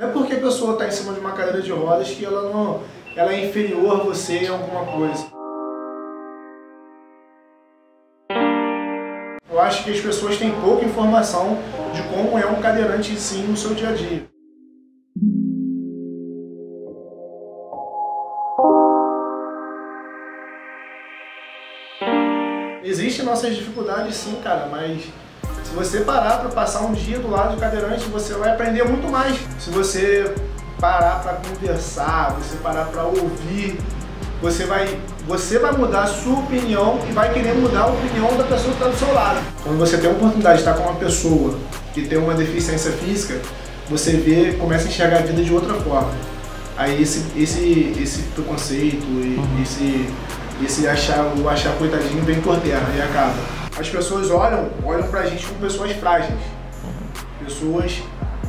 Não é porque a pessoa está em cima de uma cadeira de rodas que ela não ela é inferior a você em alguma coisa. Eu acho que as pessoas têm pouca informação de como é um cadeirante sim no seu dia a dia. Existem nossas dificuldades sim, cara, mas se você parar para passar um dia do lado do cadeirante, você vai aprender muito mais. Se você parar para conversar, você parar para ouvir, você vai, você vai mudar a sua opinião e vai querer mudar a opinião da pessoa que está do seu lado. Quando você tem a oportunidade de estar com uma pessoa que tem uma deficiência física, você vê, começa a enxergar a vida de outra forma. Aí esse, esse, esse preconceito, uhum. esse, esse achar, o achar coitadinho vem por terra e acaba. As pessoas olham, olham pra gente como pessoas frágeis. Pessoas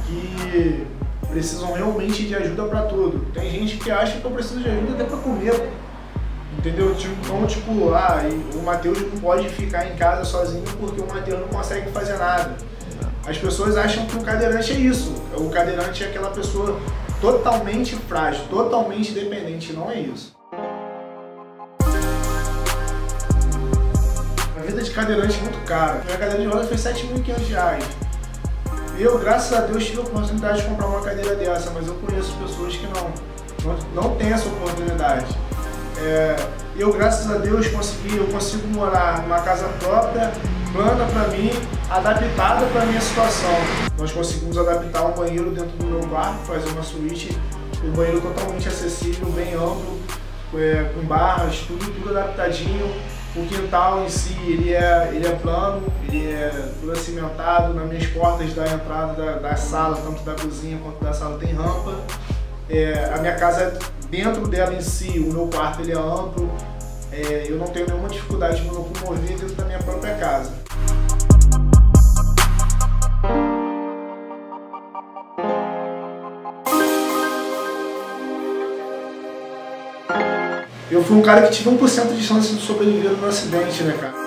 que precisam realmente de ajuda para tudo. Tem gente que acha que eu preciso de ajuda até para comer. Entendeu? Tipo, então, tipo, ah, o Matheus não pode ficar em casa sozinho porque o Matheus não consegue fazer nada. As pessoas acham que o cadeirante é isso. O cadeirante é aquela pessoa totalmente frágil, totalmente dependente. Não é isso. A vida de cadeirante é muito cara. Minha cadeira de rodas foi 7.500 reais. Eu, graças a Deus, tive a oportunidade de comprar uma cadeira dessa, mas eu conheço pessoas que não, não, não têm essa oportunidade. É, eu, graças a Deus, consegui, eu consigo morar numa casa própria, plana para mim, adaptada para minha situação. Nós conseguimos adaptar um banheiro dentro do meu quarto, fazer uma suíte, um banheiro totalmente acessível, bem amplo, é, com barras, tudo, tudo adaptadinho o quintal em si, ele é, ele é plano, ele é tudo cimentado, nas minhas portas da entrada da, da sala, tanto da cozinha quanto da sala tem rampa. É, a minha casa, dentro dela em si, o meu quarto ele é amplo, é, eu não tenho nenhuma dificuldade de me locomover dentro da minha própria casa. Eu fui um cara que tive 1% de chance de sobreviver no acidente, né, cara?